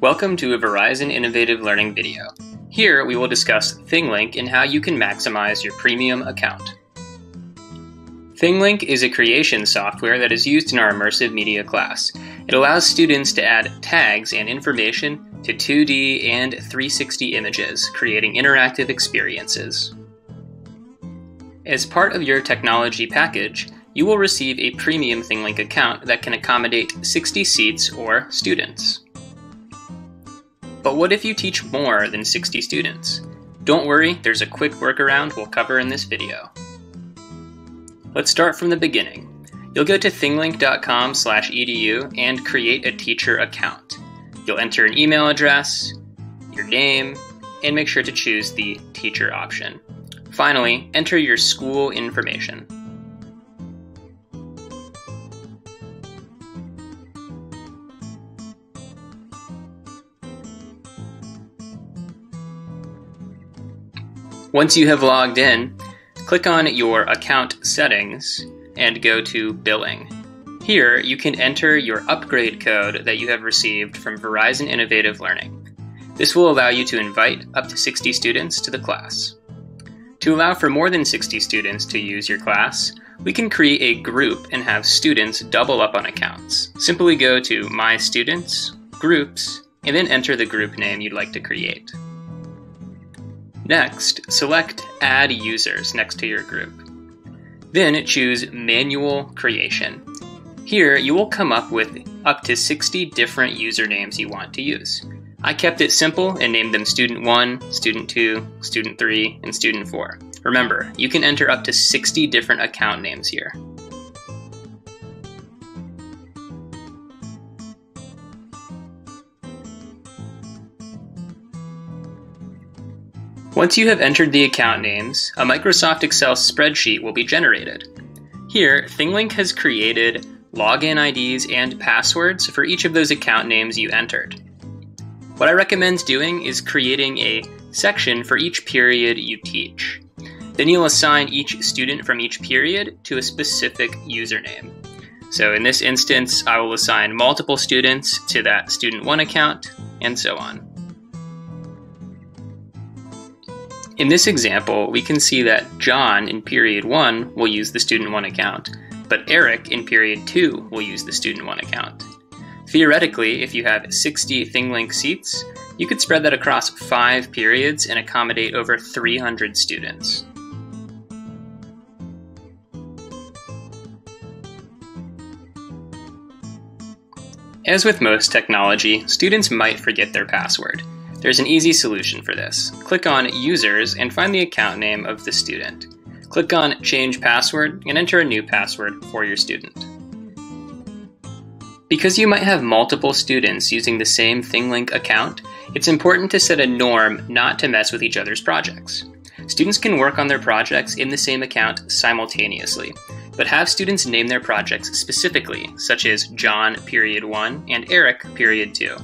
Welcome to a Verizon Innovative Learning video. Here we will discuss ThingLink and how you can maximize your premium account. ThingLink is a creation software that is used in our immersive media class. It allows students to add tags and information to 2D and 360 images, creating interactive experiences. As part of your technology package, you will receive a premium ThingLink account that can accommodate 60 seats or students. But what if you teach more than 60 students? Don't worry, there's a quick workaround we'll cover in this video. Let's start from the beginning. You'll go to thinglink.com slash edu and create a teacher account. You'll enter an email address, your name, and make sure to choose the teacher option. Finally, enter your school information. Once you have logged in, click on your account settings and go to billing. Here, you can enter your upgrade code that you have received from Verizon Innovative Learning. This will allow you to invite up to 60 students to the class. To allow for more than 60 students to use your class, we can create a group and have students double up on accounts. Simply go to My Students, Groups, and then enter the group name you'd like to create. Next, select Add Users next to your group. Then choose Manual Creation. Here, you will come up with up to 60 different usernames you want to use. I kept it simple and named them Student 1, Student 2, Student 3, and Student 4. Remember, you can enter up to 60 different account names here. Once you have entered the account names, a Microsoft Excel spreadsheet will be generated. Here, ThingLink has created login IDs and passwords for each of those account names you entered. What I recommend doing is creating a section for each period you teach. Then you'll assign each student from each period to a specific username. So in this instance, I will assign multiple students to that student 1 account, and so on. In this example, we can see that John in period 1 will use the student 1 account, but Eric in period 2 will use the student 1 account. Theoretically, if you have 60 ThingLink seats, you could spread that across 5 periods and accommodate over 300 students. As with most technology, students might forget their password. There's an easy solution for this. Click on Users and find the account name of the student. Click on Change Password and enter a new password for your student. Because you might have multiple students using the same ThingLink account, it's important to set a norm not to mess with each other's projects. Students can work on their projects in the same account simultaneously, but have students name their projects specifically, such as John period 1 and Eric period 2.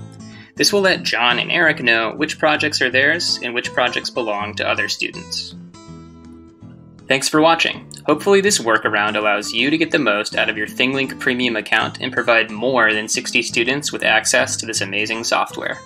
This will let John and Eric know which projects are theirs and which projects belong to other students. Thanks for watching. Hopefully this workaround allows you to get the most out of your ThingLink premium account and provide more than 60 students with access to this amazing software.